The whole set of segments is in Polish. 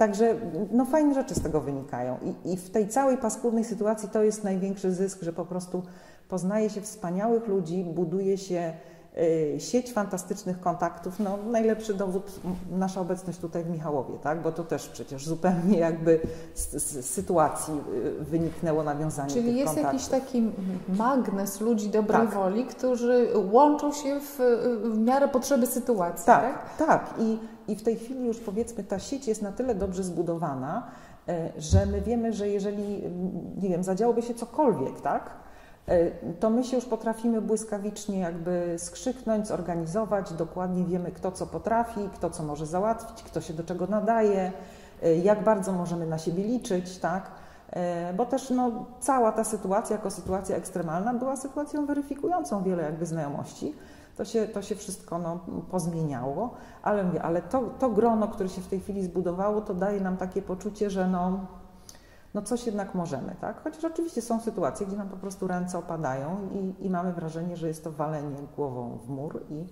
Także no, fajne rzeczy z tego wynikają. I, I w tej całej paskudnej sytuacji to jest największy zysk, że po prostu poznaje się wspaniałych ludzi, buduje się sieć fantastycznych kontaktów. No, najlepszy dowód nasza obecność tutaj w Michałowie, tak? bo to też przecież zupełnie jakby z, z sytuacji y, wyniknęło nawiązanie Czyli jest kontaktów. jakiś taki magnes ludzi dobrej Tak. woli, którzy łączą się w, w miarę potrzeby sytuacji, tak? Tak, tak. I, I w tej chwili już powiedzmy ta sieć jest na tyle dobrze zbudowana, e, że my wiemy, że jeżeli, nie wiem, zadziałoby się cokolwiek, tak, to my się już potrafimy błyskawicznie jakby skrzyknąć, zorganizować, dokładnie wiemy kto co potrafi, kto co może załatwić, kto się do czego nadaje, e, jak bardzo możemy na siebie liczyć, tak. E, Bo też no, cała ta sytuacja jako sytuacja ekstremalna była sytuacją weryfikującą wiele jakby znajomości. To się, to się wszystko no, pozmieniało, ale mówię, ale to, to grono, które się w tej chwili zbudowało, to daje nam takie poczucie, że no, no coś jednak możemy, tak? Chociaż oczywiście są sytuacje, gdzie nam po prostu ręce opadają i, i mamy wrażenie, że jest to walenie głową w mur i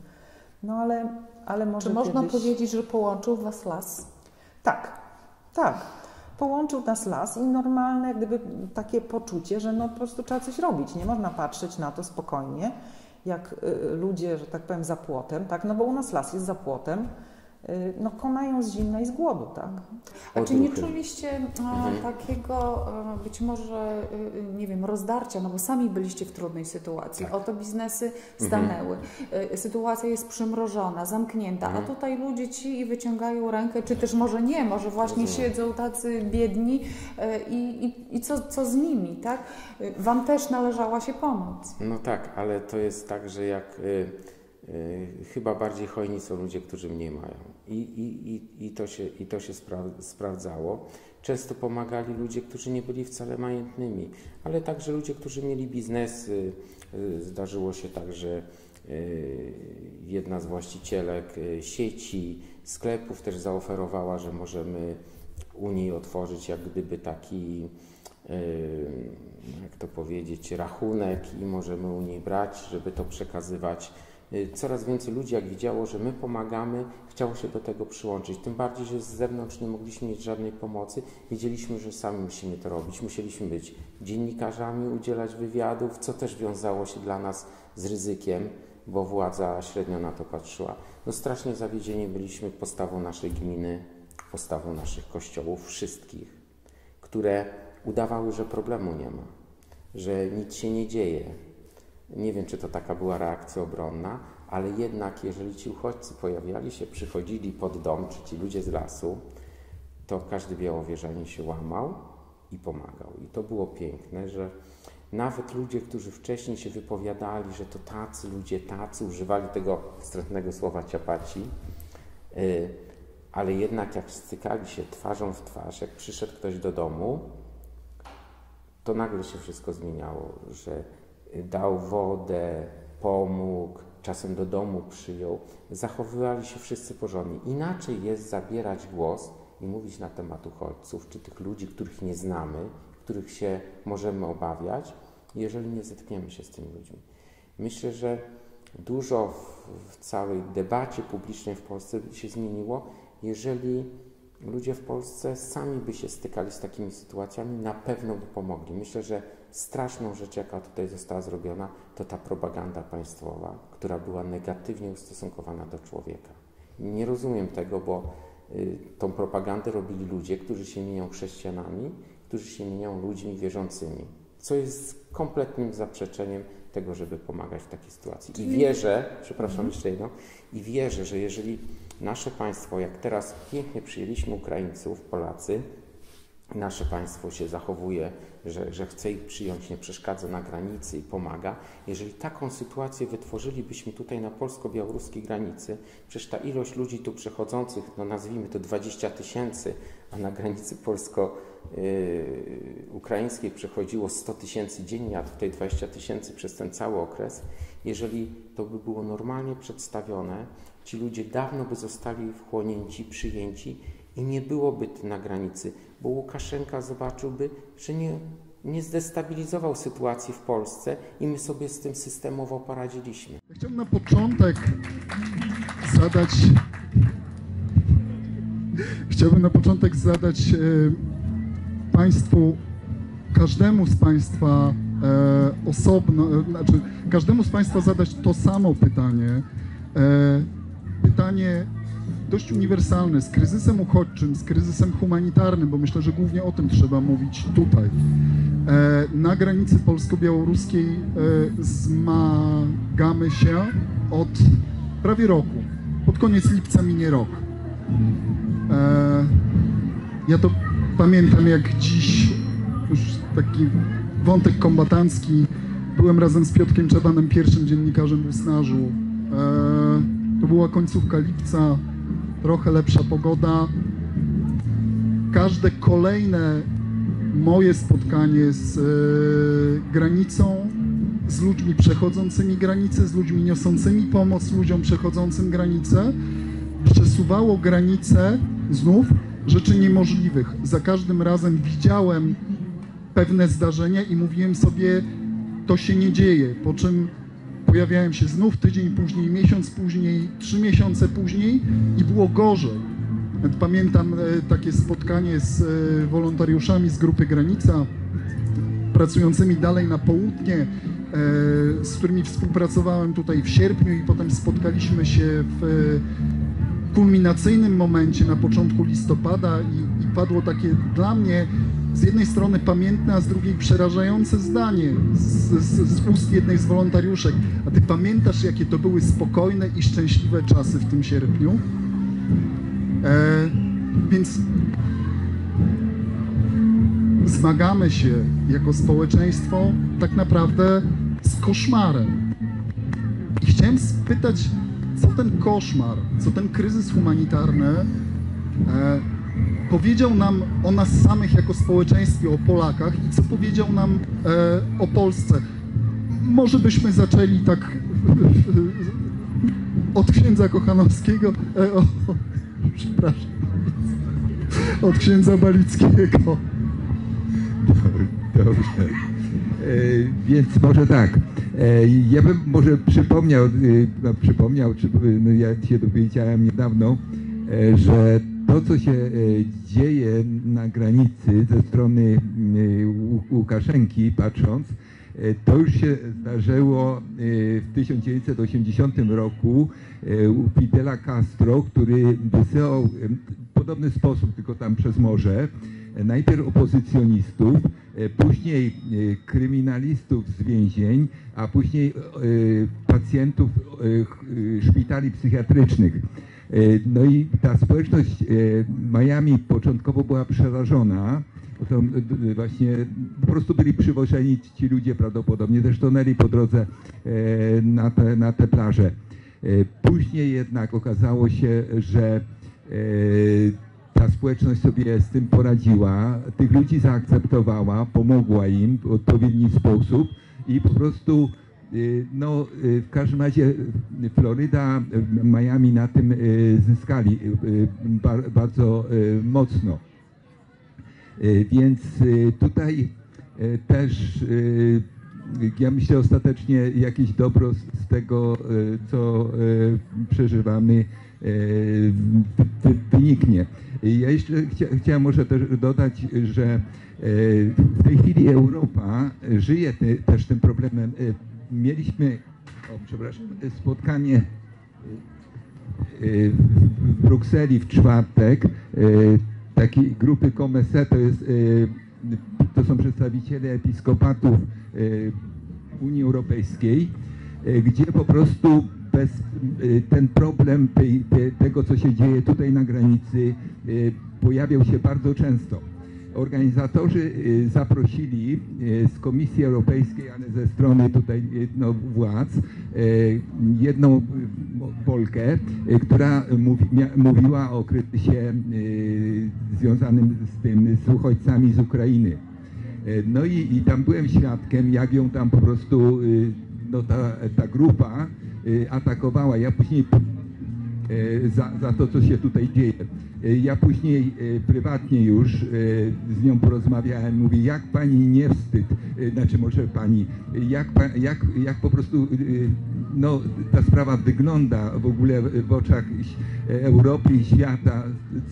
no ale, ale może Czy można kiedyś... powiedzieć, że połączył Was las? Tak, tak. Połączył nas las i normalne jak gdyby takie poczucie, że no po prostu trzeba coś robić. Nie można patrzeć na to spokojnie, jak y, ludzie, że tak powiem, za płotem, tak? No bo u nas las jest za płotem, no konają z zimna i z głodu, tak? A czy nie czuliście Mhm. takiego e, być może, e, nie wiem, rozdarcia, no bo sami byliście w trudnej sytuacji, Tak. oto biznesy stanęły, e, sytuacja jest przymrożona, zamknięta, Mhm. a tutaj ludzie ci i wyciągają rękę, czy też może nie, może właśnie Rozumiem. siedzą tacy biedni e, i, i, i co, co z nimi, tak? Wam też należała się pomoc. No tak, ale to jest tak, że jak y, y, chyba bardziej hojni są ludzie, którzy mniej mają. I, i, i, i to się, i to się spra sprawdzało. Często pomagali ludzie, którzy nie byli wcale majętnymi, ale także ludzie, którzy mieli biznesy. Y, Zdarzyło się tak, że y, jedna z właścicielek sieci sklepów też zaoferowała, że możemy u niej otworzyć jak gdyby taki jak to powiedzieć, rachunek i możemy u niej brać, żeby to przekazywać. Y, Coraz więcej ludzi, jak widziało, że my pomagamy, chciało się do tego przyłączyć. Tym bardziej, że z zewnątrz nie mogliśmy mieć żadnej pomocy. Wiedzieliśmy, że sami musimy to robić. Musieliśmy być dziennikarzami, udzielać wywiadów, co też wiązało się dla nas z ryzykiem, bo władza średnio na to patrzyła. No strasznie zawiedzieni byliśmy postawą naszej gminy, postawą naszych kościołów, wszystkich, które udawały, że problemu nie ma, że nic się nie dzieje. Nie wiem, czy to taka była reakcja obronna, ale jednak, jeżeli ci uchodźcy pojawiali się, przychodzili pod dom, czy ci ludzie z lasu, to każdy białowieżanin się łamał i pomagał. I to było piękne, że nawet ludzie, którzy wcześniej się wypowiadali, że to tacy ludzie, tacy, używali tego wstrętnego słowa ciapaci, y, ale jednak jak stykali się twarzą w twarz, jak przyszedł ktoś do domu, to nagle się wszystko zmieniało, że dał wodę, pomógł, czasem do domu przyjął. Zachowywali się wszyscy porządnie. Inaczej jest zabierać głos i mówić na temat uchodźców, czy tych ludzi, których nie znamy, których się możemy obawiać, jeżeli nie zetkniemy się z tymi ludźmi. Myślę, że dużo w, w całej debacie publicznej w Polsce się zmieniło, jeżeli ludzie w Polsce sami by się stykali z takimi sytuacjami, na pewno by pomogli. Myślę, że straszną rzecz, jaka tutaj została zrobiona, to ta propaganda państwowa, która była negatywnie ustosunkowana do człowieka. Nie rozumiem tego, bo y, tą propagandę robili ludzie, którzy się mienią chrześcijanami, którzy się mienią ludźmi wierzącymi, co jest kompletnym zaprzeczeniem tego, żeby pomagać w takiej sytuacji. I wierzę, przepraszam jeszcze jedno, i wierzę, że jeżeli nasze państwo, jak teraz pięknie przyjęliśmy Ukraińców, Polacy, nasze państwo się zachowuje, że, że chce ich przyjąć, nie przeszkadza na granicy i pomaga. Jeżeli taką sytuację wytworzylibyśmy tutaj na polsko-białoruskiej granicy, przecież ta ilość ludzi tu przechodzących, no nazwijmy to 20 tysięcy, a na granicy polsko-ukraińskiej przechodziło 100 tysięcy dziennie, a tutaj 20 tysięcy przez ten cały okres, jeżeli to by było normalnie przedstawione, ci ludzie dawno by zostali wchłonięci, przyjęci i nie byłoby na granicy, bo Łukaszenka zobaczyłby, że nie, nie zdestabilizował sytuacji w Polsce i my sobie z tym systemowo poradziliśmy. Chciałbym na początek zadać. Chciałbym na początek zadać e, Państwu, każdemu z Państwa e, osobno, e, znaczy każdemu z Państwa zadać to samo pytanie. Pytanie dość uniwersalne, z kryzysem uchodźczym, z kryzysem humanitarnym, bo myślę, że głównie o tym trzeba mówić tutaj. E, na granicy polsko-białoruskiej e, zmagamy się od prawie roku. Pod koniec lipca minie rok. E, ja to pamiętam jak dziś, już taki wątek kombatancki. Byłem razem z Piotkiem Czabanem, pierwszym dziennikarzem w Usnarzu. To była końcówka lipca, trochę lepsza pogoda. Każde kolejne moje spotkanie z e, granicą, z ludźmi przechodzącymi granicę, z ludźmi niosącymi pomoc ludziom przechodzącym granicę, przesuwało granice znów rzeczy niemożliwych. Za każdym razem widziałem pewne zdarzenia i mówiłem sobie, to się nie dzieje, po czym pojawiałem się znów tydzień później, miesiąc później, trzy miesiące później i było gorzej. Pamiętam e, takie spotkanie z e, wolontariuszami z grupy Granica, pracującymi dalej na południe, e, z którymi współpracowałem tutaj w sierpniu i potem spotkaliśmy się w kulminacyjnym momencie na początku listopada i, i padło takie dla mnie z jednej strony pamiętne, a z drugiej przerażające zdanie z, z, z ust jednej z wolontariuszek. A ty pamiętasz, jakie to były spokojne i szczęśliwe czasy w tym sierpniu? E, więc zmagamy się jako społeczeństwo tak naprawdę z koszmarem. I chciałem spytać, co ten koszmar, co ten kryzys humanitarny e, powiedział nam o nas samych jako społeczeństwie, o Polakach i co powiedział nam e, o Polsce. Może byśmy zaczęli tak od księdza Kochanowskiego, e, o, przepraszam, od księdza Balickiego. Dobrze. E, Więc może tak. E, Ja bym może przypomniał, e, no, przypomniał, czy no, ja się dowiedziałem niedawno, e, że to, co się e, dzieje na granicy ze strony e, Łu- Łukaszenki, patrząc, e, to już się zdarzyło w 1980 roku u Fidela Castro, który wysyłał w podobny sposób, tylko tam przez morze, najpierw opozycjonistów, później kryminalistów z więzień, a później pacjentów szpitali psychiatrycznych. E, No i ta społeczność e, Miami początkowo była przerażona. bo To e, właśnie po prostu byli przywożeni ci ludzie prawdopodobnie, też tonęli po drodze na te, na te plaże. Później jednak okazało się, że ta społeczność sobie z tym poradziła, tych ludzi zaakceptowała, pomogła im w odpowiedni sposób i po prostu no, y, w każdym razie y, Floryda, y, Miami na tym y, zyskali y, y, bar- bardzo y, mocno. Y, Więc y, tutaj y, też y, ja myślę ostatecznie jakieś dobro z tego, y, co y, przeżywamy, y, wy- wyniknie. Ja jeszcze chcia, chciałem może też dodać, że y, w tej chwili Europa żyje też tym problemem. Mieliśmy, o przepraszam, spotkanie y, w Brukseli w czwartek y, takiej grupy Comese, to jest y, to są przedstawiciele episkopatów Unii Europejskiej, gdzie po prostu bez, ten problem tego, co się dzieje tutaj na granicy, pojawiał się bardzo często. Organizatorzy y, zaprosili y, z Komisji Europejskiej, ale ze strony tutaj y, no, władz, jedną Polkę, która mówi, mówiła o kryzysie związanym z tym, z uchodźcami z Ukrainy. No i, i tam byłem świadkiem, jak ją tam po prostu no, ta, ta grupa atakowała. Ja później za, za to, co się tutaj dzieje. E, Ja później e, prywatnie już e, z nią porozmawiałem, mówię, jak pani nie wstyd, e, znaczy może pani, e, jak, jak, jak po prostu e, no, ta sprawa wygląda w ogóle w oczach Europy i świata,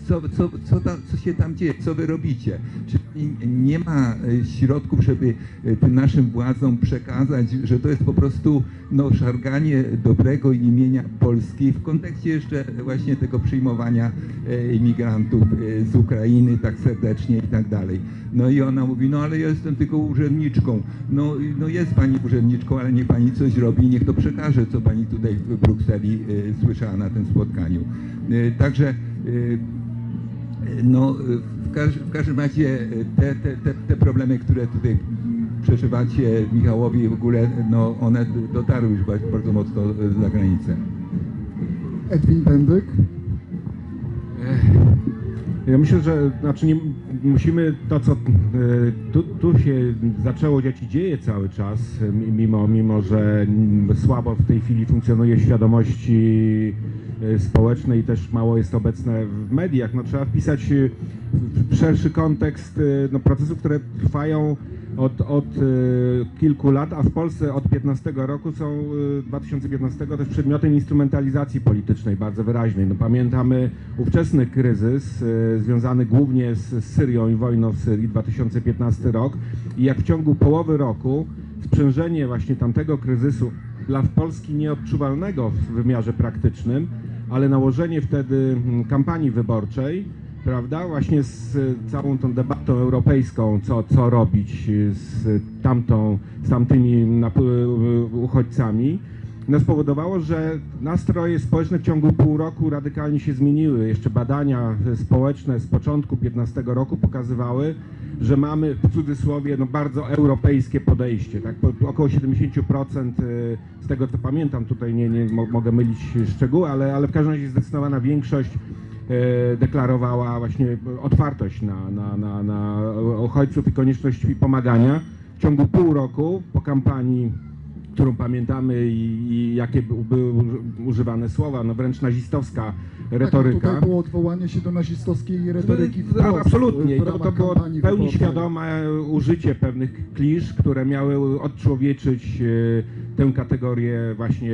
co, co, co, tam, co się tam dzieje, co wy robicie? Czy nie ma e, środków, żeby e, tym naszym władzom przekazać, że to jest po prostu no, szarganie dobrego imienia Polski w kontekście jeszcze właśnie tego przyjmowania e, imigrantów e, z Ukrainy tak serdecznie i tak dalej. No i ona mówi, no ale ja jestem tylko urzędniczką. No, no jest pani urzędniczką, ale niech pani coś robi, niech to przekaże, co pani tutaj w Brukseli e, słyszała na tym spotkaniu. Także no, w, każ, w każdym razie te, te, te, te problemy, które tutaj przeżywacie Michałowi w ogóle, no one dotarły już bardzo mocno za granicę. Edwin Bendyk. Ja myślę, że znaczy nie, musimy to, co e, tu, tu się zaczęło dziać i dzieje cały czas, mi- mimo, mimo że słabo w tej chwili funkcjonuje świadomości e, społecznej i też mało jest obecne w mediach, no trzeba wpisać w- w szerszy kontekst e, no, procesów, które trwają od, od e, kilku lat, a w Polsce od 15 roku są, e, 2015 też przedmiotem instrumentalizacji politycznej bardzo wyraźnej. No, pamiętamy ówczesny kryzys e, związany głównie z, z Syrią i wojną w Syrii, 2015 rok i jak w ciągu połowy roku sprzężenie właśnie tamtego kryzysu dla Polski nieodczuwalnego w wymiarze praktycznym, ale nałożenie wtedy mm, kampanii wyborczej prawda? Właśnie z całą tą debatą europejską, co, co robić y, z tamtą, z tamtymi y, uchodźcami, no spowodowało, że nastroje społeczne w ciągu pół roku radykalnie się zmieniły. Jeszcze badania społeczne z początku 15 roku pokazywały, że mamy w cudzysłowie no, bardzo europejskie podejście. Tak? Około 70% y, z tego co pamiętam, tutaj nie, nie mo- mogę mylić szczegóły, ale, ale w każdym razie zdecydowana większość deklarowała właśnie otwartość na, na, na, na uchodźców i konieczność pomagania. W ciągu pół roku po kampanii, którą pamiętamy i, i jakie by- były uży- używane słowa, no wręcz nazistowska Tak, no retoryka. tutaj było odwołanie się do nazistowskiej retoryki No, wprost, Absolutnie. I to, to było pełni wyborczej. świadome użycie pewnych klisz, które miały odczłowieczyć e, tę kategorię właśnie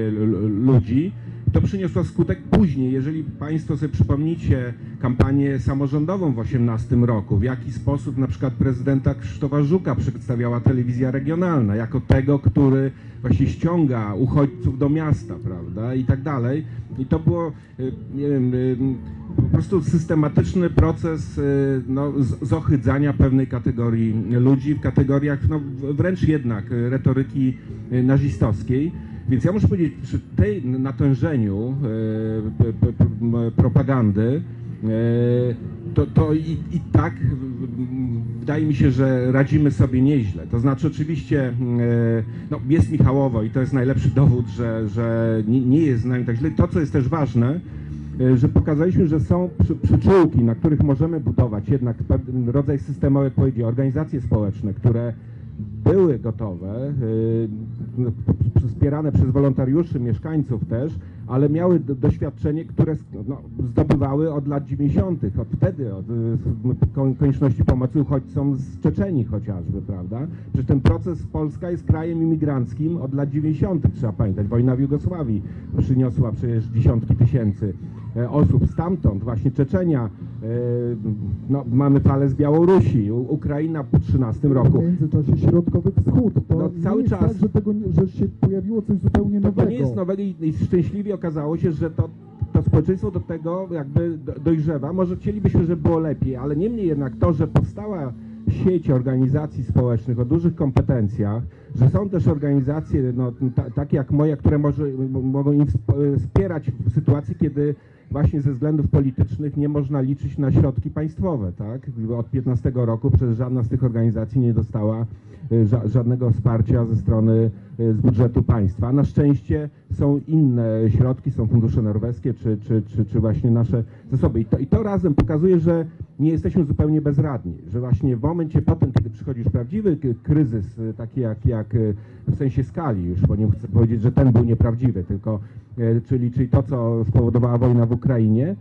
ludzi. To przyniosło skutek później, jeżeli Państwo sobie przypomnicie kampanię samorządową w 2018 roku, w jaki sposób na przykład prezydenta Krzysztofa Żuka przedstawiała telewizja regionalna, jako tego, który właśnie ściąga uchodźców do miasta, prawda, i tak dalej. I to było, e, nie wiem, e, po prostu systematyczny proces e, no, zohydzania pewnej kategorii ludzi w kategoriach no, wręcz jednak retoryki nazistowskiej. Więc ja muszę powiedzieć, że tej natężeniu e, propagandy e, to, to i, i tak wydaje mi się, że radzimy sobie nieźle. To znaczy oczywiście e, no, jest Michałowo i to jest najlepszy dowód, że, że nie, nie jest z nami tak źle. To, co jest też ważne, że pokazaliśmy, że są przy, przyczółki, na których możemy budować jednak rodzaj systemu odpowiedzi, organizacje społeczne, które były gotowe, y, wspierane przez wolontariuszy, mieszkańców też, ale miały do, doświadczenie, które no, zdobywały od lat 90., od wtedy, od y, kon- konieczności pomocy uchodźcom z Czeczenii chociażby, prawda? Przecież ten proces, Polska jest krajem imigranckim od lat 90., trzeba pamiętać. Wojna w Jugosławii przyniosła przecież dziesiątki tysięcy osób stamtąd, właśnie Czeczenia, e, no, mamy falę z Białorusi, Ukraina po 13 roku. W międzyczasie Środkowy Wschód. To No, nie cały jest czas. tak, że, tego, że się pojawiło coś zupełnie nowego. to nie jest nowego i, szczęśliwie okazało się, że to, to społeczeństwo do tego jakby do- dojrzewa. Może chcielibyśmy, żeby było lepiej, ale niemniej jednak to, że powstała sieć organizacji społecznych o dużych kompetencjach, że są też organizacje no, ta, takie jak moja, które może, mogą im sp- wspierać w sytuacji, kiedy właśnie ze względów politycznych nie można liczyć na środki państwowe, tak? Od 15 roku przecież żadna z tych organizacji nie dostała y, ża- żadnego wsparcia ze strony y, z budżetu państwa. Na szczęście są inne środki, są fundusze norweskie czy, czy, czy, czy właśnie nasze zasoby. I to, I to razem pokazuje, że nie jesteśmy zupełnie bezradni, że właśnie w momencie potem, kiedy przychodzi już prawdziwy kryzys, y, taki jak, jak w sensie skali już, bo nie chcę powiedzieć, że ten był nieprawdziwy, tylko czyli, czyli to, co spowodowała wojna w Ukrainie,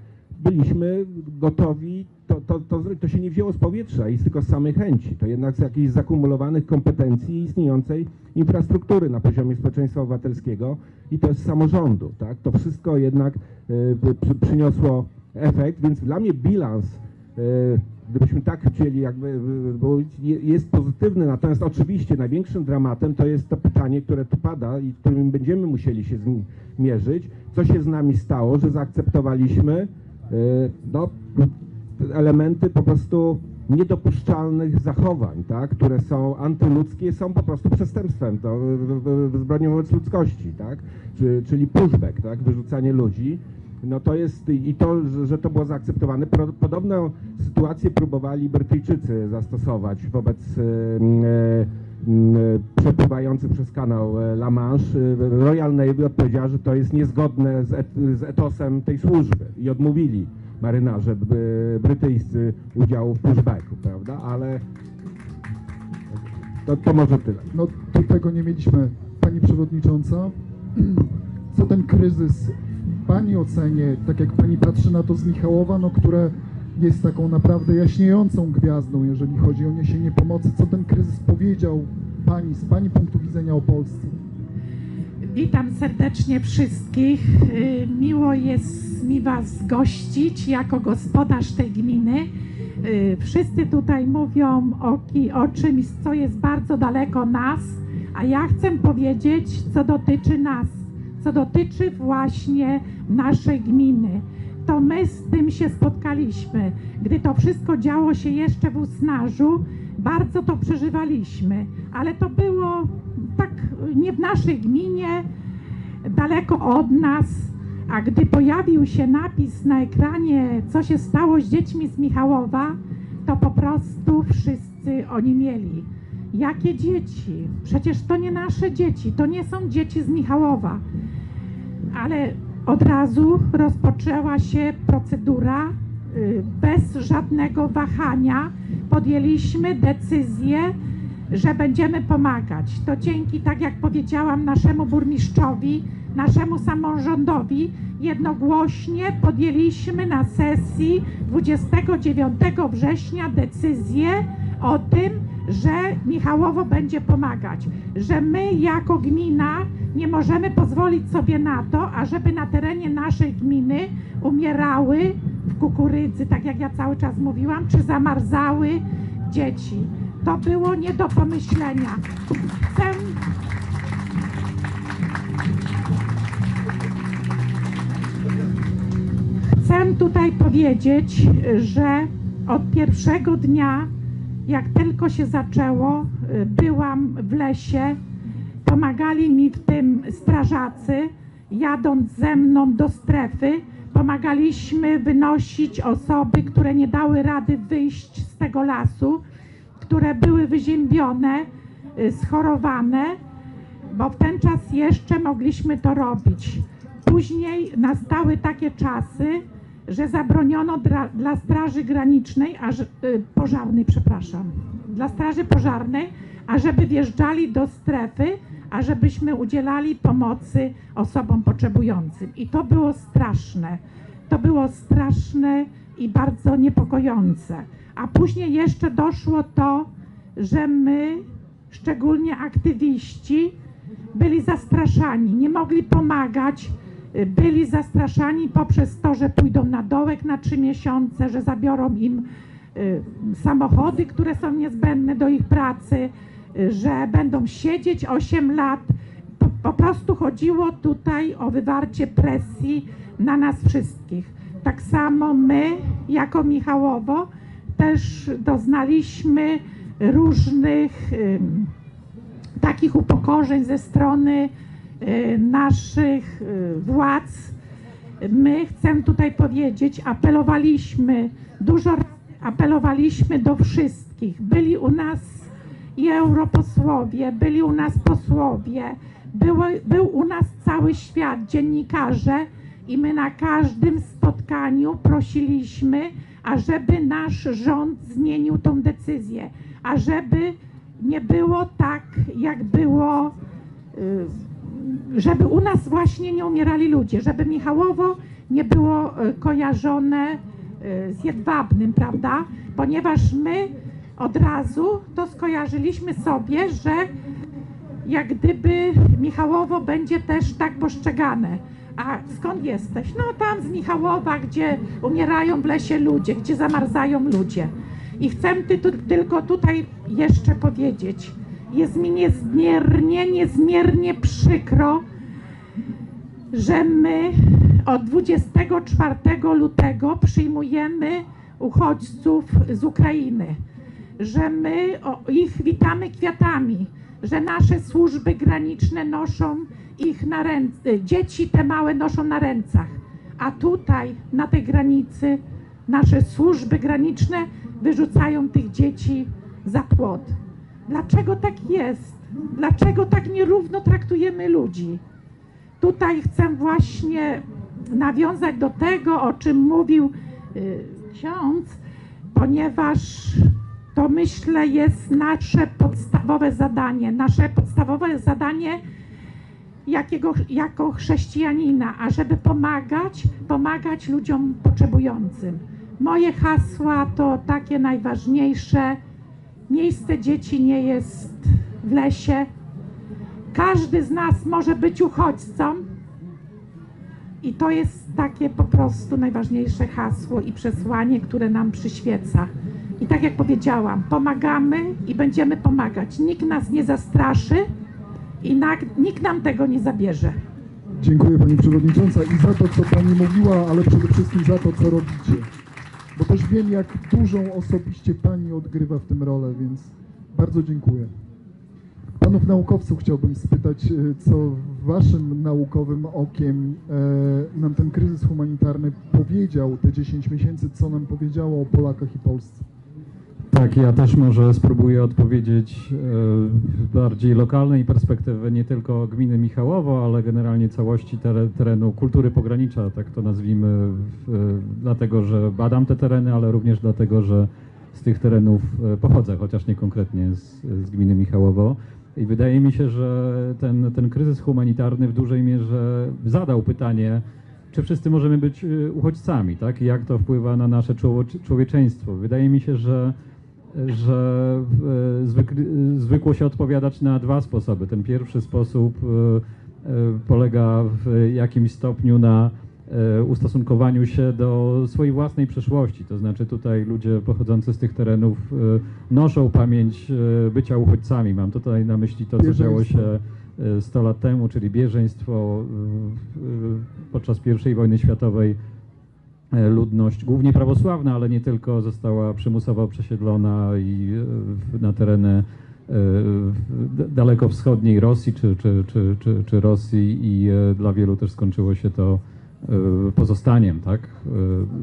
byliśmy gotowi, to, to, to, to się nie wzięło z powietrza i tylko z samej chęci. To jednak z jakichś zakumulowanych kompetencji i istniejącej infrastruktury na poziomie społeczeństwa obywatelskiego i też samorządu. Tak? To wszystko jednak e, przy, przyniosło efekt, więc dla mnie bilans e, gdybyśmy tak chcieli jakby, y, bo je- jest pozytywny, natomiast oczywiście największym dramatem to jest to pytanie, które tu pada i którym będziemy musieli się zmierzyć, co się z nami stało, że zaakceptowaliśmy y, no, elementy po prostu niedopuszczalnych zachowań, tak, które są antyludzkie, są po prostu przestępstwem, to y, y, zbrodnią wobec ludzkości, tak, Czy, czyli pushback, tak, wyrzucanie ludzi. No to jest i to, że- to było zaakceptowane. Podobną sytuację próbowali Brytyjczycy zastosować wobec e, e, m, przepływających przez kanał e, La Manche. Royal Navy odpowiedziała, że to jest niezgodne z, et, z etosem tej służby i odmówili marynarze brytyjscy udziału w pushbacku, prawda? Ale to, to może tyle. No do tego nie mieliśmy. Pani Przewodnicząca, co ten kryzys Pani ocenie, tak jak Pani patrzy na to z Michałowa, no które jest taką naprawdę jaśniejącą gwiazdą, jeżeli chodzi o niesienie pomocy, co ten kryzys powiedział Pani, z Pani punktu widzenia o Polsce? Witam serdecznie wszystkich. Y, Miło jest mi Was gościć jako gospodarz tej gminy. Y, Wszyscy tutaj mówią o, o czymś, co jest bardzo daleko nas, a ja chcę powiedzieć, co dotyczy nas, co dotyczy właśnie naszej gminy. To my z tym się spotkaliśmy. Gdy to wszystko działo się jeszcze w Usnarzu, bardzo to przeżywaliśmy, ale to było tak nie w naszej gminie, daleko od nas. A gdy pojawił się napis na ekranie, co się stało z dziećmi z Michałowa, to po prostu wszyscy oni mieli. Jakie dzieci? Przecież to nie nasze dzieci, to nie są dzieci z Michałowa. Ale od razu rozpoczęła się procedura y, bez żadnego wahania. Podjęliśmy decyzję, że będziemy pomagać. To dzięki, tak jak powiedziałam, naszemu burmistrzowi, naszemu samorządowi jednogłośnie podjęliśmy na sesji 29 września decyzję o tym, że Michałowo będzie pomagać, że my jako gmina nie możemy pozwolić sobie na to, ażeby na terenie naszej gminy umierały w kukurydzy, tak jak ja cały czas mówiłam, czy zamarzały dzieci. To było nie do pomyślenia. Chcę Chcę tutaj powiedzieć, że od pierwszego dnia, jak tylko się zaczęło, byłam w lesie, pomagali mi w tym strażacy, jadąc ze mną do strefy, pomagaliśmy wynosić osoby, które nie dały rady wyjść z tego lasu, które były wyziębione, y, schorowane, bo w ten czas jeszcze mogliśmy to robić. Później nastały takie czasy, że zabroniono dla, dla Straży Granicznej, aż, y, pożarnej, przepraszam, dla Straży Pożarnej, ażeby wjeżdżali do strefy, ażebyśmy udzielali pomocy osobom potrzebującym. I to było straszne. To było straszne i bardzo niepokojące. A później jeszcze doszło to, że my, szczególnie aktywiści, byli zastraszani, nie mogli pomagać, byli zastraszani poprzez to, że pójdą na dołek na trzy miesiące, że zabiorą im y, samochody, które są niezbędne do ich pracy, że będą siedzieć 8 lat. Po, po prostu chodziło tutaj o wywarcie presji na nas wszystkich. Tak samo my, jako Michałowo, też doznaliśmy różnych takich upokorzeń ze strony y, naszych y, władz. My chcę tutaj powiedzieć, apelowaliśmy dużo apelowaliśmy do wszystkich. Byli u nas i europosłowie, byli u nas posłowie, był u nas cały świat, dziennikarze. I my na każdym spotkaniu prosiliśmy, ażeby nasz rząd zmienił tą decyzję, ażeby nie było tak, jak było y, żeby u nas właśnie nie umierali ludzie, żeby Michałowo nie było e, kojarzone e, z jedwabnym, prawda? Ponieważ my od razu to skojarzyliśmy sobie, że jak gdyby Michałowo będzie też tak postrzegane. A skąd jesteś? No tam z Michałowa, gdzie umierają w lesie ludzie, gdzie zamarzają ludzie. I chcę ty, tu, tylko tutaj jeszcze powiedzieć, jest mi niezmiernie, niezmiernie przykro, że my od 24 lutego przyjmujemy uchodźców z Ukrainy, że my ich witamy kwiatami, że nasze służby graniczne noszą ich na ręce, dzieci te małe noszą na rękach, a tutaj na tej granicy nasze służby graniczne wyrzucają tych dzieci za płot. Dlaczego tak jest? Dlaczego tak nierówno traktujemy ludzi? Tutaj chcę właśnie nawiązać do tego, o czym mówił y, ksiądz, ponieważ to myślę jest nasze podstawowe zadanie. Nasze podstawowe zadanie jakiego, jako chrześcijanina, ażeby pomagać, pomagać ludziom potrzebującym. Moje hasła to takie najważniejsze. Miejsce dzieci nie jest w lesie. Każdy z nas może być uchodźcą. I to jest takie po prostu najważniejsze hasło i przesłanie, które nam przyświeca. I tak jak powiedziałam, pomagamy i będziemy pomagać. Nikt nas nie zastraszy i na, nikt nam tego nie zabierze. Dziękuję Pani Przewodnicząca i za to, co Pani mówiła, ale przede wszystkim za to, co robicie. Bo też wiem, jak dużą osobiście Pani odgrywa w tym rolę, więc bardzo dziękuję. Panów naukowców chciałbym spytać, e, co Waszym naukowym okiem e, nam ten kryzys humanitarny powiedział, te 10 miesięcy, co nam powiedziało o Polakach i Polsce. Tak, ja też może spróbuję odpowiedzieć e, z bardziej lokalnej perspektywy, nie tylko gminy Michałowo, ale generalnie całości tere- terenu kultury pogranicza, tak to nazwijmy, w, e, dlatego że badam te tereny, ale również dlatego, że z tych terenów e, pochodzę, chociaż nie konkretnie z, z gminy Michałowo. I wydaje mi się, że ten, ten kryzys humanitarny w dużej mierze zadał pytanie, czy wszyscy możemy być uchodźcami, tak? I jak to wpływa na nasze człowieczeństwo. Wydaje mi się, że że e, zwykli, zwykło się odpowiadać na dwa sposoby. Ten pierwszy sposób e, e, polega w jakimś stopniu na ustosunkowaniu się do swojej własnej przeszłości. To znaczy tutaj ludzie pochodzący z tych terenów noszą pamięć bycia uchodźcami. Mam tutaj na myśli to, co działo się e, 100 lat temu, czyli bieżeństwo podczas I wojny światowej ludność, głównie prawosławna, ale nie tylko, została przymusowo przesiedlona i e, na tereny e, w- d- dalekowschodniej Rosji czy, czy, czy, czy, czy Rosji i e, dla wielu też skończyło się to e, pozostaniem, tak? E,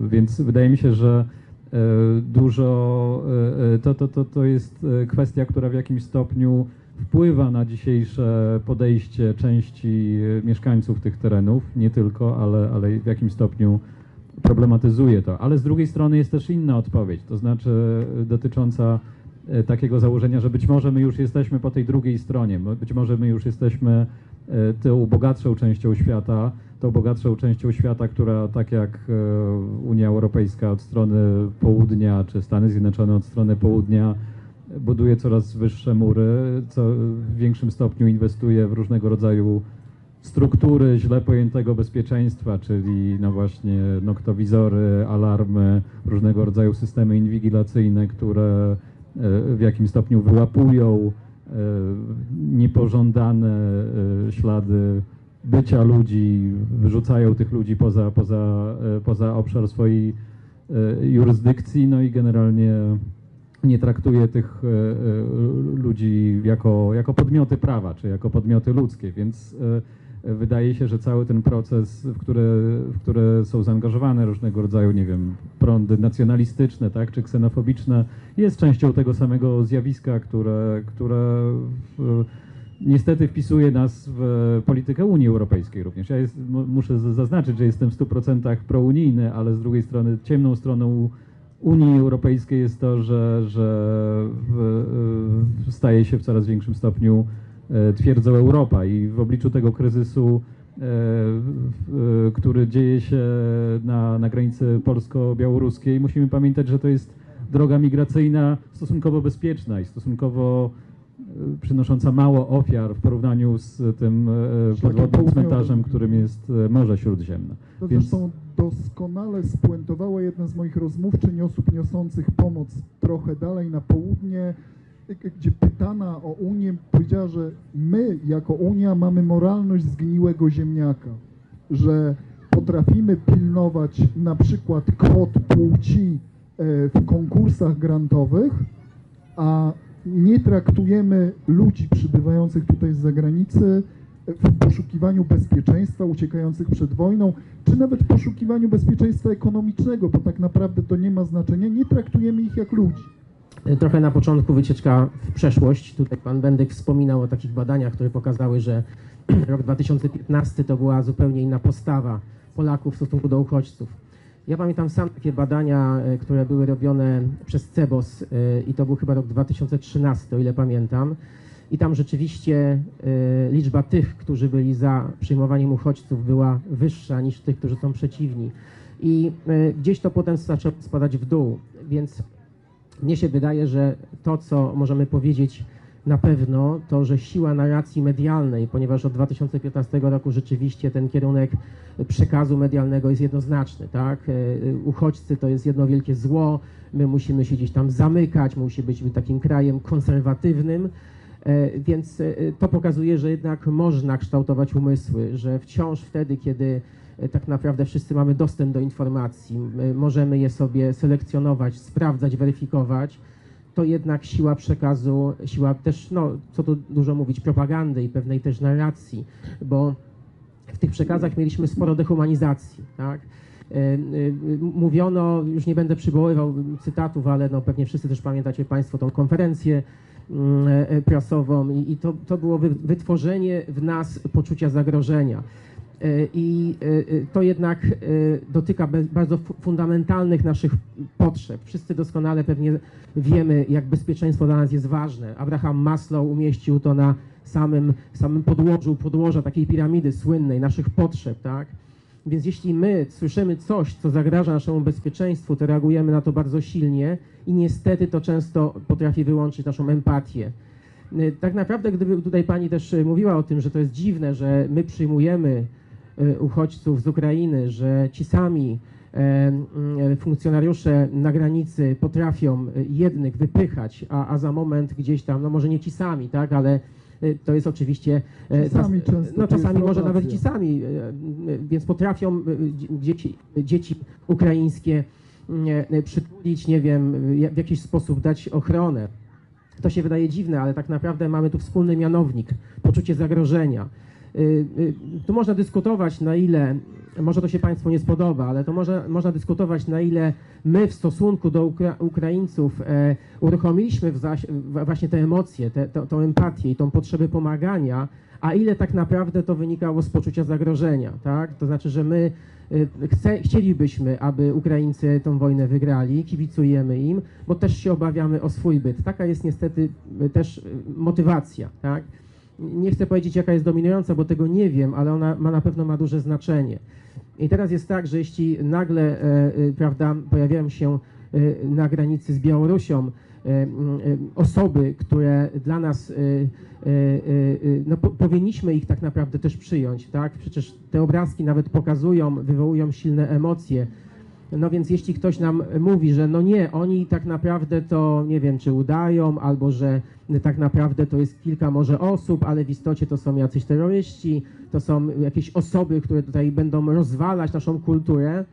Więc wydaje mi się, że e, dużo e, e, to, to, to, to jest e, kwestia, która w jakimś stopniu wpływa na dzisiejsze podejście części e, mieszkańców tych terenów, nie tylko, ale, ale w jakimś stopniu problematyzuje to. Ale z drugiej strony jest też inna odpowiedź, to znaczy e, dotycząca e, takiego założenia, że być może my już jesteśmy po tej drugiej stronie, być może my już jesteśmy e, tą bogatszą częścią świata, tą bogatszą częścią świata, która tak jak Unia Europejska od strony południa, czy Stany Zjednoczone od strony południa buduje coraz wyższe mury, co w większym stopniu inwestuje w różnego rodzaju struktury źle pojętego bezpieczeństwa, czyli no właśnie noktowizory, alarmy, różnego rodzaju systemy inwigilacyjne, które e, w jakim stopniu wyłapują e, niepożądane e, ślady bycia ludzi, wyrzucają tych ludzi poza, poza, poza obszar swojej jurysdykcji, no i generalnie nie traktuje tych ludzi jako, jako podmioty prawa, czy jako podmioty ludzkie, więc wydaje się, że cały ten proces, w które, w które są zaangażowane różnego rodzaju, nie wiem, prądy nacjonalistyczne, tak, czy ksenofobiczne, jest częścią tego samego zjawiska, które, które w, niestety wpisuje nas w politykę Unii Europejskiej również. Ja jest, mu- muszę zaznaczyć, że jestem w 100% prounijny, ale z drugiej strony ciemną stroną Unii Europejskiej jest to, że, że w, w, staje się w coraz większym stopniu twierdzą Europa i w obliczu tego kryzysu w- który dzieje się na, na granicy polsko-białoruskiej. Musimy pamiętać, że to jest droga migracyjna stosunkowo bezpieczna i stosunkowo e, przynosząca mało ofiar w porównaniu z tym e, podwodnym cmentarzem, którym jest e, Morze Śródziemne. To Więc- zresztą doskonale spuentowała jedna z moich rozmówczyń osób niosących pomoc trochę dalej na południe, gdzie pytana o Unię powiedziała, że my jako Unia mamy moralność zgniłego ziemniaka, że potrafimy pilnować na przykład kwot płci e, w konkursach grantowych, a nie traktujemy ludzi przybywających tutaj z zagranicy w poszukiwaniu bezpieczeństwa, uciekających przed wojną, czy nawet w poszukiwaniu bezpieczeństwa ekonomicznego, bo tak naprawdę to nie ma znaczenia, nie traktujemy ich jak ludzi. Trochę na początku wycieczka w przeszłość. Tutaj pan Bendyk wspominał o takich badaniach, które pokazały, że rok 2015 to była zupełnie inna postawa Polaków w stosunku do uchodźców. Ja pamiętam sam takie badania, e, które były robione przez CEBOS e, i to był chyba rok 2013, o ile pamiętam. I tam rzeczywiście e, liczba tych, którzy byli za przyjmowaniem uchodźców była wyższa niż tych, którzy są przeciwni. I gdzieś to potem zaczęło spadać w dół, więc mnie się wydaje, że to, co możemy powiedzieć na pewno, to, że siła narracji medialnej, ponieważ od 2015 roku rzeczywiście ten kierunek przekazu medialnego jest jednoznaczny, tak? E, Uchodźcy to jest jedno wielkie zło, my musimy się gdzieś tam zamykać, musimy być takim krajem konserwatywnym, E, Więc e, to pokazuje, że jednak można kształtować umysły, że wciąż wtedy, kiedy e, tak naprawdę wszyscy mamy dostęp do informacji, możemy je sobie selekcjonować, sprawdzać, weryfikować, to jednak siła przekazu, siła też, no co tu dużo mówić, propagandy i pewnej też narracji, bo w tych przekazach mieliśmy sporo dehumanizacji, tak? E, e, Mówiono, już nie będę przywoływał cytatów, ale no pewnie wszyscy też pamiętacie Państwo tą konferencję mm, e, prasową i, i to, to było wy, wytworzenie w nas poczucia zagrożenia. E, I e, e, to jednak dotyka bardzo fu- fundamentalnych naszych potrzeb. Wszyscy doskonale pewnie wiemy, jak bezpieczeństwo dla nas jest ważne. Abraham Maslow umieścił to na samym, samym podłożu, podłoża takiej piramidy słynnej naszych potrzeb, tak? Więc jeśli my słyszymy coś, co zagraża naszemu bezpieczeństwu, to reagujemy na to bardzo silnie i niestety to często potrafi wyłączyć naszą empatię. Y, Tak naprawdę, gdyby tutaj pani też y, mówiła o tym, że to jest dziwne, że my przyjmujemy y, uchodźców z Ukrainy, że ci sami e, mm, funkcjonariusze na granicy potrafią jednych wypychać, a, a za moment gdzieś tam, no może nie ci sami, tak, ale to jest oczywiście... e, Czasami często no czasami może nawet ci sami, e, e, więc potrafią e, dzie- dzieci, dzieci ukraińskie e, e, przytulić, nie wiem, e, w jakiś sposób dać ochronę. To się wydaje dziwne, ale tak naprawdę mamy tu wspólny mianownik, poczucie zagrożenia. Y, y, Tu można dyskutować, na ile, może to się Państwu nie spodoba, ale to może, można dyskutować, na ile my w stosunku do Ukra Ukraińców e, uruchomiliśmy właśnie te emocje, te, to, tą empatię i tą potrzebę pomagania, a ile tak naprawdę to wynikało z poczucia zagrożenia, tak? To znaczy, że my y, chce, chcielibyśmy, aby Ukraińcy tą wojnę wygrali, kibicujemy im, bo też się obawiamy o swój byt. Taka jest niestety y, też y, motywacja, tak? Nie chcę powiedzieć, jaka jest dominująca, bo tego nie wiem, ale ona ma, na pewno ma duże znaczenie. I teraz jest tak, że jeśli nagle, e, e, prawda, pojawiają się e, na granicy z Białorusią osoby, które dla nas, no po, powinniśmy ich tak naprawdę też przyjąć, tak? Przecież te obrazki nawet pokazują, wywołują silne emocje. No więc jeśli ktoś nam mówi, że no nie, oni tak naprawdę to nie wiem, czy udają, albo że tak naprawdę to jest kilka może osób, ale w istocie to są jacyś terroryści, to są jakieś osoby, które tutaj będą rozwalać naszą kulturę,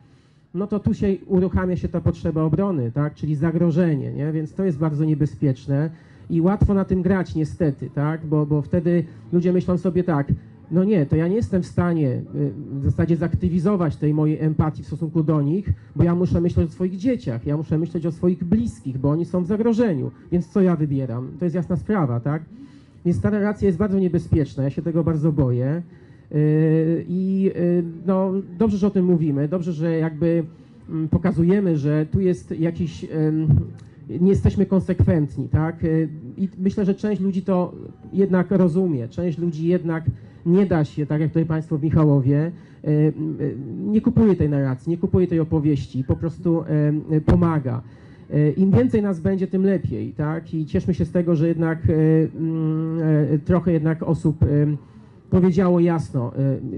no to tu się uruchamia się ta potrzeba obrony, tak, czyli zagrożenie, nie? Więc to jest bardzo niebezpieczne i łatwo na tym grać niestety, tak, bo, bo wtedy ludzie myślą sobie tak, no nie, to ja nie jestem w stanie y, w zasadzie zaktywizować tej mojej empatii w stosunku do nich, bo ja muszę myśleć o swoich dzieciach, ja muszę myśleć o swoich bliskich, bo oni są w zagrożeniu. Więc co ja wybieram? To jest jasna sprawa, tak? Więc ta narracja jest bardzo niebezpieczna, ja się tego bardzo boję. Yy, I yy, no, dobrze, że o tym mówimy, dobrze, że jakby mm, pokazujemy, że tu jest jakiś, nie jesteśmy konsekwentni, tak? Y, I myślę, że część ludzi to jednak rozumie, część ludzi jednak nie da się, tak jak tutaj Państwo w Michałowie, y, y, nie kupuje tej narracji, nie kupuje tej opowieści, po prostu pomaga. Im więcej nas będzie, tym lepiej, tak? I cieszmy się z tego, że jednak mm, trochę jednak osób powiedziało jasno,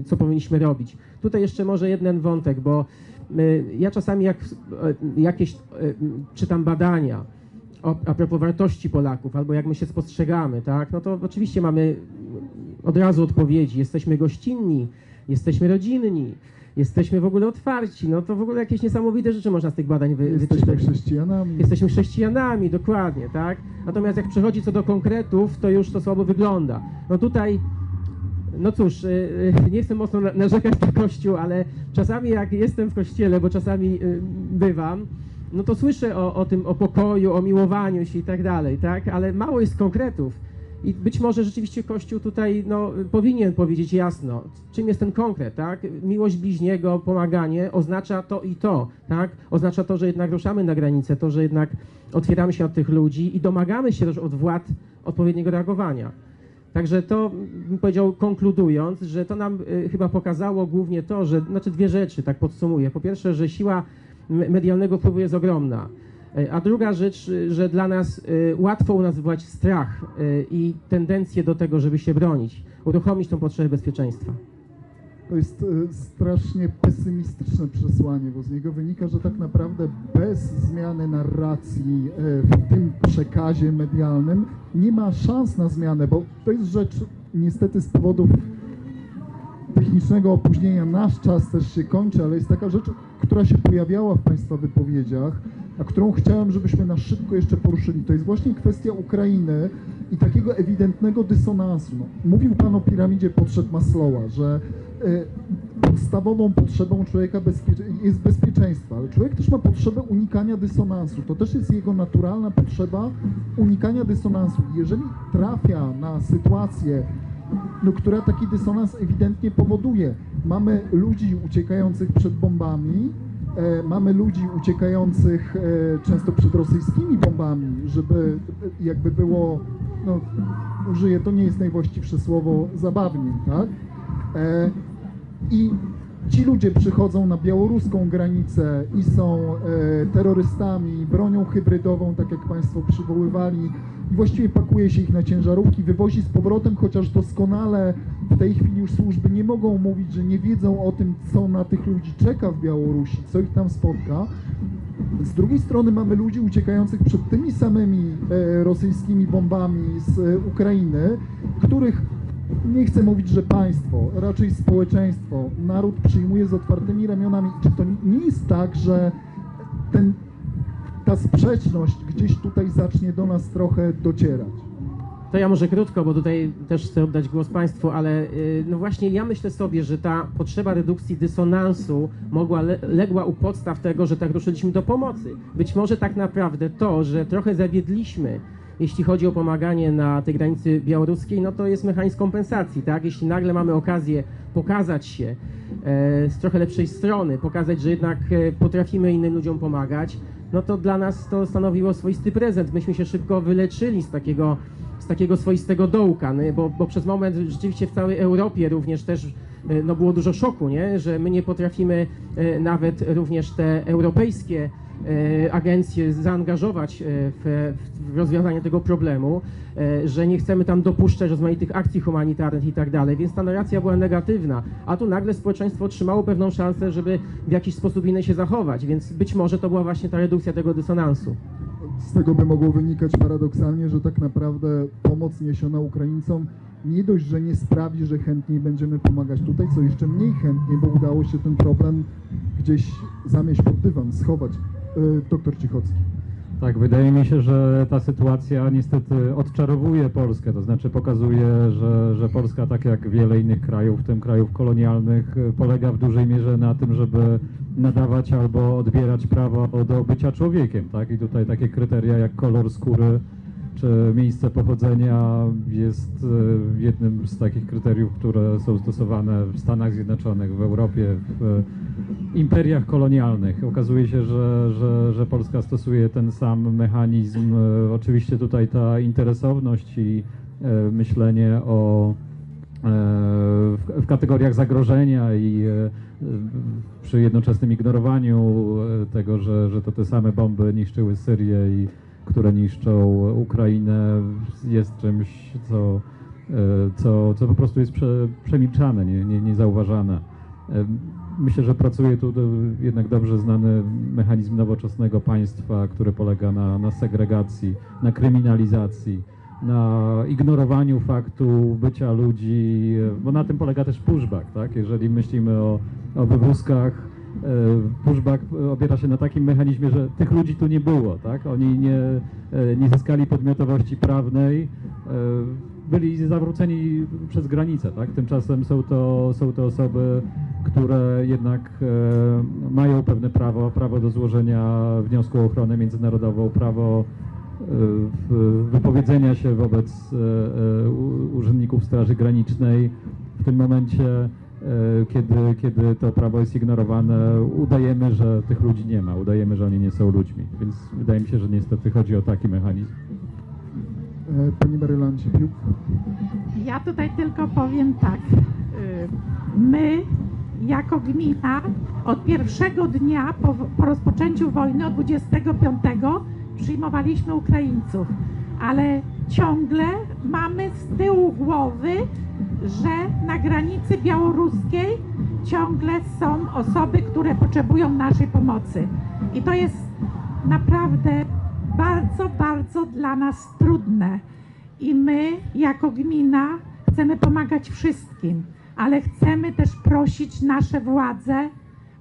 co powinniśmy robić. Tutaj jeszcze może jeden wątek, bo ja czasami jak y, jakieś y, czytam badania o, a propos wartości Polaków, albo jak my się spostrzegamy, tak? No to oczywiście mamy od razu odpowiedzi. Jesteśmy gościnni, jesteśmy rodzinni, jesteśmy w ogóle otwarci. No to w ogóle jakieś niesamowite rzeczy można z tych badań wy, Jesteśmy wyczytać. chrześcijanami. Jesteśmy chrześcijanami, dokładnie, tak? Natomiast jak przychodzi co do konkretów, to już to słabo wygląda. No tutaj, no cóż, y, y, nie chcę mocno na- narzekać na Kościół, ale czasami jak jestem w Kościele, bo czasami y, bywam, no to słyszę o, o tym, o pokoju, o miłowaniu się i tak dalej, tak? Ale mało jest konkretów. I być może rzeczywiście Kościół tutaj no, powinien powiedzieć jasno, czym jest ten konkret, tak? Miłość bliźniego, pomaganie oznacza to i to, tak? Oznacza to, że jednak ruszamy na granicę, to, że jednak otwieramy się od tych ludzi i domagamy się też od władz odpowiedniego reagowania. Także to bym powiedział, konkludując, że to nam y, chyba pokazało głównie to, że, znaczy dwie rzeczy, tak podsumuję. Po pierwsze, że siła medialnego wpływu jest ogromna. Y, A druga rzecz, y, że dla nas łatwo u nas wywołać strach i tendencję do tego, żeby się bronić, uruchomić tą potrzebę bezpieczeństwa. To jest e, strasznie pesymistyczne przesłanie, bo z niego wynika, że tak naprawdę bez zmiany narracji e, w tym przekazie medialnym nie ma szans na zmianę, bo to jest rzecz niestety z powodów technicznego opóźnienia nasz czas też się kończy, ale jest taka rzecz, która się pojawiała w Państwa wypowiedziach, a którą chciałem, żebyśmy na szybko jeszcze poruszyli. To jest właśnie kwestia Ukrainy i takiego ewidentnego dysonansu. No, mówił Pan o piramidzie potrzeb Maslowa, że podstawową potrzebą człowieka bezpiecze- jest bezpieczeństwo, ale człowiek też ma potrzebę unikania dysonansu. To też jest jego naturalna potrzeba unikania dysonansu. Jeżeli trafia na sytuację, no, która taki dysonans ewidentnie powoduje. Mamy ludzi uciekających przed bombami, e, mamy ludzi uciekających e, często przed rosyjskimi bombami, żeby e, jakby było, no użyję, to nie jest najwłaściwsze słowo, zabawniej, tak? I ci ludzie przychodzą na białoruską granicę i są e, terrorystami, bronią hybrydową, tak jak Państwo przywoływali, i właściwie pakuje się ich na ciężarówki, wywozi z powrotem, chociaż doskonale w tej chwili już służby nie mogą mówić, że nie wiedzą o tym, co na tych ludzi czeka w Białorusi, co ich tam spotka. Z drugiej strony mamy ludzi uciekających przed tymi samymi e, rosyjskimi bombami z e, Ukrainy, których nie chcę mówić, że państwo, raczej społeczeństwo, naród przyjmuje z otwartymi ramionami. Czy to nie jest tak, że ten, ta sprzeczność gdzieś tutaj zacznie do nas trochę docierać? To ja może krótko, bo tutaj też chcę oddać głos Państwu, ale y, no właśnie ja myślę sobie, że ta potrzeba redukcji dysonansu mogła le, legła u podstaw tego, że tak ruszyliśmy do pomocy. Być może tak naprawdę to, że trochę zawiedliśmy, jeśli chodzi o pomaganie na tej granicy białoruskiej, no to jest mechanizm kompensacji, tak? Jeśli nagle mamy okazję pokazać się e, z trochę lepszej strony, pokazać, że jednak e, potrafimy innym ludziom pomagać, no to dla nas to stanowiło swoisty prezent. Myśmy się szybko wyleczyli z takiego z takiego swoistego dołka, no, bo, bo przez moment rzeczywiście w całej Europie również też e, no, było dużo szoku, nie? że my nie potrafimy nawet również te europejskie agencje zaangażować e, w, w rozwiązanie tego problemu, e, że nie chcemy tam dopuszczać rozmaitych akcji humanitarnych i tak dalej, więc ta narracja była negatywna, a tu nagle społeczeństwo otrzymało pewną szansę, żeby w jakiś sposób inny się zachować, więc być może to była właśnie ta redukcja tego dysonansu. Z tego by mogło wynikać paradoksalnie, że tak naprawdę pomoc niesiona Ukraińcom nie dość, że nie sprawi, że chętniej będziemy pomagać tutaj, co jeszcze mniej chętnie, bo udało się ten problem gdzieś zamieść pod dywan, schować. E, Doktor Cichocki. Tak, wydaje mi się, że ta sytuacja niestety odczarowuje Polskę, to znaczy pokazuje, że, że Polska, tak jak wiele innych krajów, w tym krajów kolonialnych, y, polega w dużej mierze na tym, żeby nadawać albo odbierać prawo do bycia człowiekiem, tak? I tutaj takie kryteria jak kolor skóry miejsce pochodzenia jest e, jednym z takich kryteriów, które są stosowane w Stanach Zjednoczonych, w Europie, w imperiach kolonialnych. Okazuje się, że, że, że Polska stosuje ten sam mechanizm. E, Oczywiście tutaj ta interesowność i e, myślenie o e, w, kategoriach zagrożenia i e, przy jednoczesnym ignorowaniu e, tego, że, że to te same bomby niszczyły Syrię i które niszczą Ukrainę jest czymś, co, e, co, co po prostu jest prze, przemilczane, nie, nie, niezauważane. E, Myślę, że pracuje tu jednak dobrze znany mechanizm nowoczesnego państwa, który polega na, na segregacji, na kryminalizacji, na ignorowaniu faktu bycia ludzi, e, bo na tym polega też pushback, tak? Jeżeli myślimy o, o wywózkach, pushback opiera się na takim mechanizmie, że tych ludzi tu nie było, tak? Oni nie, e, nie zyskali podmiotowości prawnej, e, byli zawróceni przez granicę, tak? Tymczasem są to, są to osoby, które jednak e, mają pewne prawo, prawo do złożenia wniosku o ochronę międzynarodową, prawo e, wypowiedzenia się wobec e, e, urzędników Straży Granicznej. W tym momencie, e, kiedy, kiedy to prawo jest ignorowane, udajemy, że tych ludzi nie ma, udajemy, że oni nie są ludźmi. Więc wydaje mi się, że niestety chodzi o taki mechanizm. E, Pani Marylancie Piłk. Ja tutaj tylko powiem tak. y, My, jako gmina, od pierwszego dnia po, po rozpoczęciu wojny, od 25, przyjmowaliśmy Ukraińców, ale ciągle mamy z tyłu głowy, że na granicy białoruskiej ciągle są osoby, które potrzebują naszej pomocy. I to jest naprawdę bardzo, bardzo dla nas trudne. I my, jako gmina, chcemy pomagać wszystkim, ale chcemy też prosić nasze władze,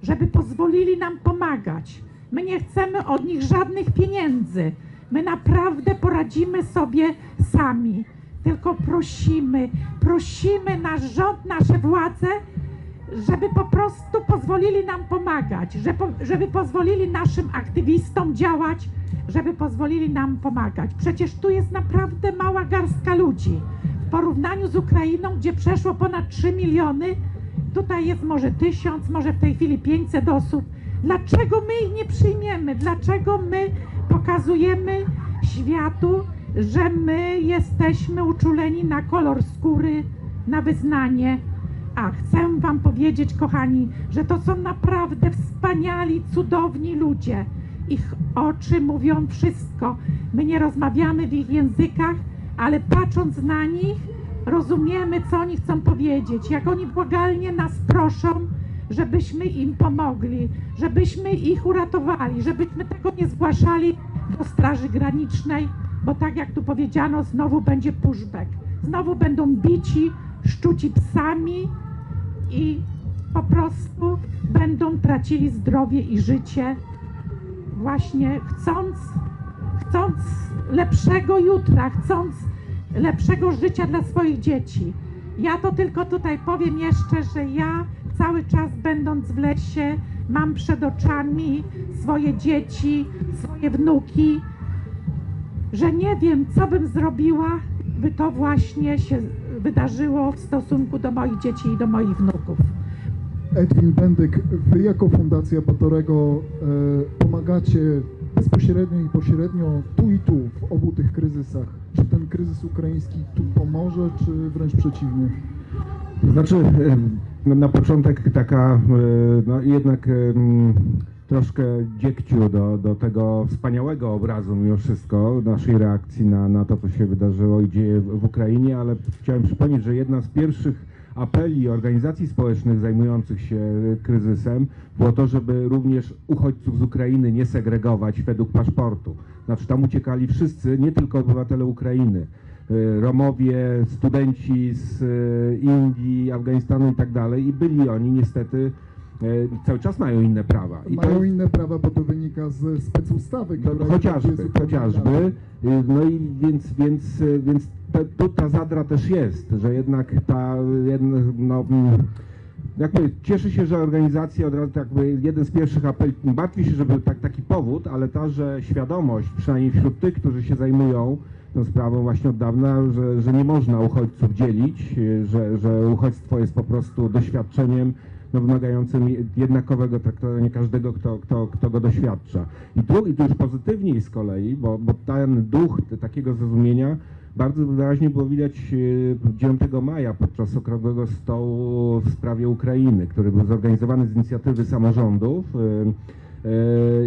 żeby pozwolili nam pomagać. My nie chcemy od nich żadnych pieniędzy. My naprawdę poradzimy sobie sami. Tylko prosimy, prosimy nasz rząd, nasze władze, żeby po prostu pozwolili nam pomagać, żeby, pozwolili naszym aktywistom działać, żeby pozwolili nam pomagać. Przecież tu jest naprawdę mała garstka ludzi. W porównaniu z Ukrainą, gdzie przeszło ponad 3 miliony, tutaj jest może tysiąc, może w tej chwili 500 osób. Dlaczego my ich nie przyjmiemy? Dlaczego my pokazujemy światu, że my jesteśmy uczuleni na kolor skóry, na wyznanie? A chcę Wam powiedzieć, kochani, że to są naprawdę wspaniali, cudowni ludzie. Ich oczy mówią wszystko. My nie rozmawiamy w ich językach, ale patrząc na nich, rozumiemy, co oni chcą powiedzieć. Jak oni błagalnie nas proszą, żebyśmy im pomogli, żebyśmy ich uratowali, żebyśmy tego nie zgłaszali do Straży Granicznej, bo tak jak tu powiedziano, znowu będzie pushback. Znowu będą bici, szczuci psami i po prostu będą tracili zdrowie i życie, właśnie chcąc, chcąc lepszego jutra, chcąc lepszego życia dla swoich dzieci. Ja to tylko tutaj powiem jeszcze, że ja cały czas będąc w lesie mam przed oczami swoje dzieci, swoje wnuki, że nie wiem, co bym zrobiła, by to właśnie się wydarzyło w stosunku do moich dzieci i do moich wnuków. Edwin Bendyk, Wy jako Fundacja Batorego e, pomagacie bezpośrednio i pośrednio tu i tu w obu tych kryzysach. Czy ten kryzys ukraiński tu pomoże, czy wręcz przeciwnie? To znaczy, no, na początek taka e, no, jednak troszkę dziekciu do, do tego wspaniałego obrazu mimo wszystko naszej reakcji na, na to, co się wydarzyło i dzieje w, w Ukrainie, ale chciałem przypomnieć, że jedna z pierwszych apeli organizacji społecznych zajmujących się kryzysem było to, żeby również uchodźców z Ukrainy nie segregować według paszportu. Znaczy tam uciekali wszyscy, nie tylko obywatele Ukrainy. Y, Romowie, studenci z y, Indii, Afganistanu i tak dalej i byli oni niestety cały czas mają inne prawa. I to Mają jest- inne prawa, bo to wynika z specustawy, no, która chociażby, zupełnie chociażby. inna. Y, No i więc, więc, y, więc te, tu ta zadra też jest, że jednak ta, jedna, no, mm, jak mówię, cieszę się, że organizacja od razu tak jakby jeden z pierwszych apeli, martwi się, żeby tak, taki powód, ale ta, że świadomość, przynajmniej wśród tych, którzy się zajmują tą sprawą właśnie od dawna, że, że nie można uchodźców dzielić, y, że, że uchodźstwo jest po prostu doświadczeniem no, wymagającym jednakowego traktowania każdego, kto, kto, kto go doświadcza. I tu, I tu już pozytywniej z kolei, bo, bo ten duch te, takiego zrozumienia bardzo wyraźnie było widać y, 9 maja podczas Okrągłego Stołu w sprawie Ukrainy, który był zorganizowany z inicjatywy samorządów. Y,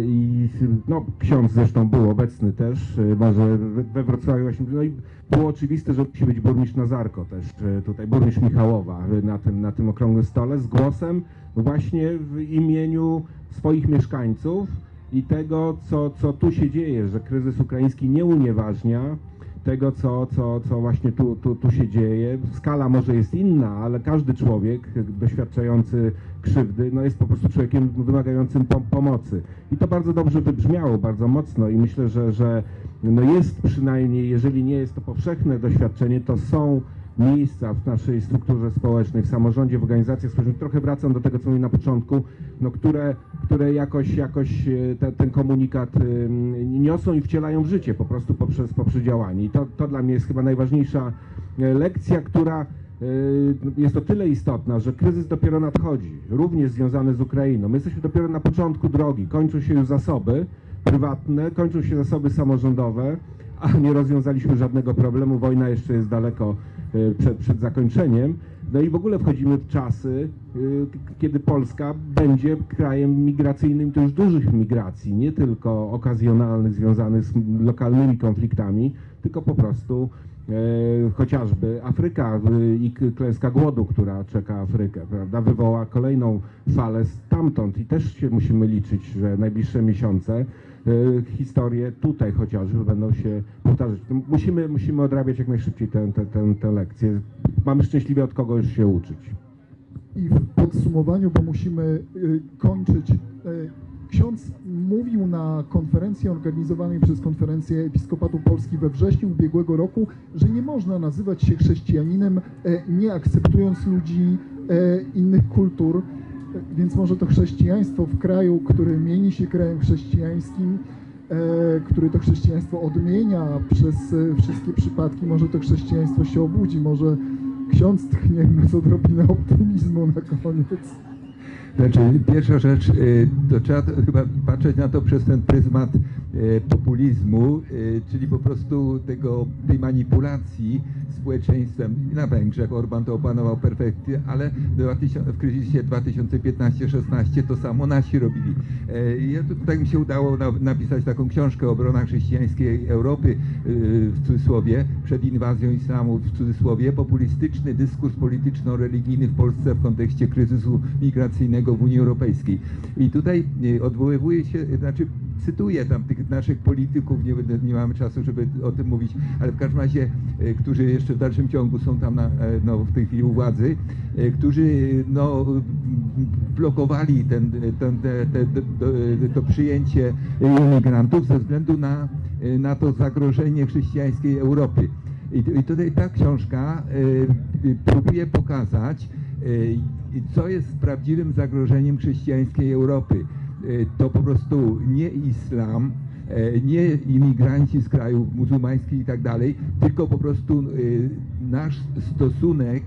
I no, ksiądz zresztą był obecny też, może we- we Wrocławiu właśnie, no i było oczywiste, że musi być burmistrz Nazarko też, y, tutaj burmistrz Michałowa na tym, na tym okrągłym stole z głosem właśnie w imieniu swoich mieszkańców i tego, co, co tu się dzieje, że kryzys ukraiński nie unieważnia tego, co, co, co właśnie tu, tu, tu się dzieje. Skala może jest inna, ale każdy człowiek doświadczający krzywdy no jest po prostu człowiekiem wymagającym pom- pomocy. I to bardzo dobrze wybrzmiało, bardzo mocno i myślę, że, że no jest przynajmniej, jeżeli nie jest to powszechne doświadczenie, to są miejsca w naszej strukturze społecznej, w samorządzie, w organizacjach społecznych, trochę wracam do tego, co mówiłem na początku, no, które, które jakoś, jakoś e, te, ten komunikat niosą i wcielają w życie po prostu poprzez, poprzez działanie. I to, to dla mnie jest chyba najważniejsza e, lekcja, która e, jest o tyle istotna, że kryzys dopiero nadchodzi, również związany z Ukrainą. My jesteśmy dopiero na początku drogi, kończą się już zasoby prywatne, kończą się zasoby samorządowe, a nie rozwiązaliśmy żadnego problemu. Wojna jeszcze jest daleko przed, przed zakończeniem. No i w ogóle wchodzimy w czasy, y, kiedy Polska będzie krajem migracyjnym, to już dużych migracji, nie tylko okazjonalnych, związanych z lokalnymi konfliktami, tylko po prostu e, chociażby Afryka y, i klęska głodu, która czeka Afrykę, prawda, wywoła kolejną falę stamtąd i też się musimy liczyć, że najbliższe miesiące historie tutaj chociażby będą się powtarzać. No, Musimy, musimy odrabiać jak najszybciej tę lekcję. Mamy szczęśliwie od kogo już się uczyć. I w podsumowaniu, bo musimy y, kończyć. y, Ksiądz mówił na konferencji organizowanej przez Konferencję Episkopatu Polski we wrześniu ubiegłego roku, że nie można nazywać się chrześcijaninem, e, nie akceptując ludzi e, innych kultur. E, Więc może to chrześcijaństwo w kraju, który mieni się krajem chrześcijańskim, e, który to chrześcijaństwo odmienia przez e, wszystkie przypadki, może to chrześcijaństwo się obudzi, może ksiądz tchnie nas odrobinę optymizmu na koniec. Znaczy, pierwsza rzecz, y, to trzeba chyba patrzeć na to przez ten pryzmat populizmu, czyli po prostu tego, tej manipulacji społeczeństwem. Na Węgrzech Orban to opanował perfekcyjnie, ale w 2000 w kryzysie 2015-16 to samo nasi robili. E, Ja tu- tutaj mi się udało na, napisać taką książkę Obrona chrześcijańskiej Europy y, w cudzysłowie, przed inwazją islamu w cudzysłowie, populistyczny dyskurs polityczno-religijny w Polsce w kontekście kryzysu migracyjnego w Unii Europejskiej. I tutaj y, odwoływuje się, znaczy cytuję tam tych naszych polityków, nie, nie mamy czasu, żeby o tym mówić, ale w każdym razie, y, którzy jeszcze w dalszym ciągu są tam na, e, no, w tej chwili u władzy, y, którzy no, blokowali ten, ten, te, te, te, to, przyjęcie imigrantów ze względu na, na to zagrożenie chrześcijańskiej Europy. I, tutaj ta książka próbuje pokazać, co jest prawdziwym zagrożeniem chrześcijańskiej Europy. To po prostu nie islam, e, nie imigranci z krajów muzułmańskich i tak dalej, tylko po prostu y, nasz stosunek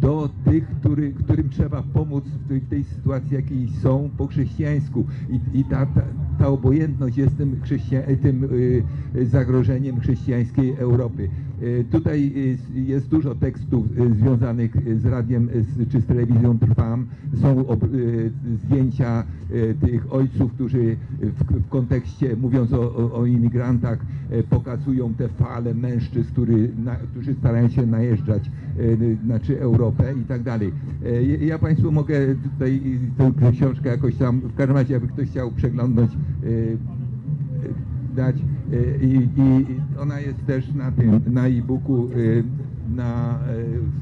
do tych, który, którym trzeba pomóc w tej, sytuacji, jakiej są po chrześcijańsku. I, i ta, ta, ta obojętność jest tym, tym y, zagrożeniem chrześcijańskiej Europy. Y, Tutaj jest dużo tekstów y, związanych z radiem czy z telewizją Trwam. Są zdjęcia tych ojców, którzy w, kontekście, mówiąc o, o, imigrantach, pokazują te fale mężczyzn, który, na, którzy starają się najeżdżać znaczy Europę i tak dalej. Y, Ja Państwu mogę tutaj tę książkę jakoś tam, w każdym razie, jakby ktoś chciał przeglądnąć, y, dać y, i, i ona jest też na tym, na e-booku, na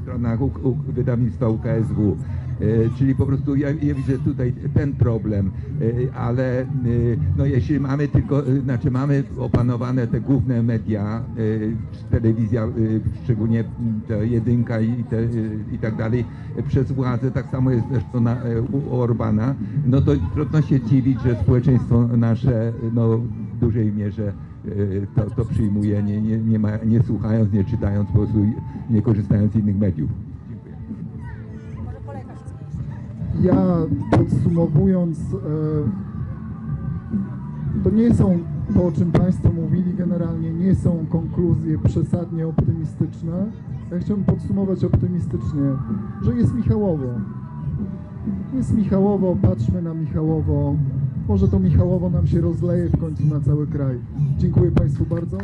stronach wydawnictwa UKSW. Y, Czyli po prostu ja, ja widzę tutaj ten problem, y, ale y, no jeśli mamy tylko, znaczy mamy opanowane te główne media, telewizja, szczególnie jedynka i, te, i tak dalej, przez władzę, tak samo jest zresztą na, u Orbana, no to trudno się dziwić, że społeczeństwo nasze no, w dużej mierze to, to przyjmuje, nie, nie, nie, ma, nie słuchając, nie czytając, po prostu nie korzystając z innych mediów. Ja podsumowując, e, to nie są to, o czym Państwo mówili, generalnie nie są konkluzje przesadnie optymistyczne. Ja chciałbym podsumować optymistycznie, że jest Michałowo. Jest Michałowo, patrzmy na Michałowo. Może to Michałowo nam się rozleje w końcu na cały kraj. Dziękuję Państwu bardzo.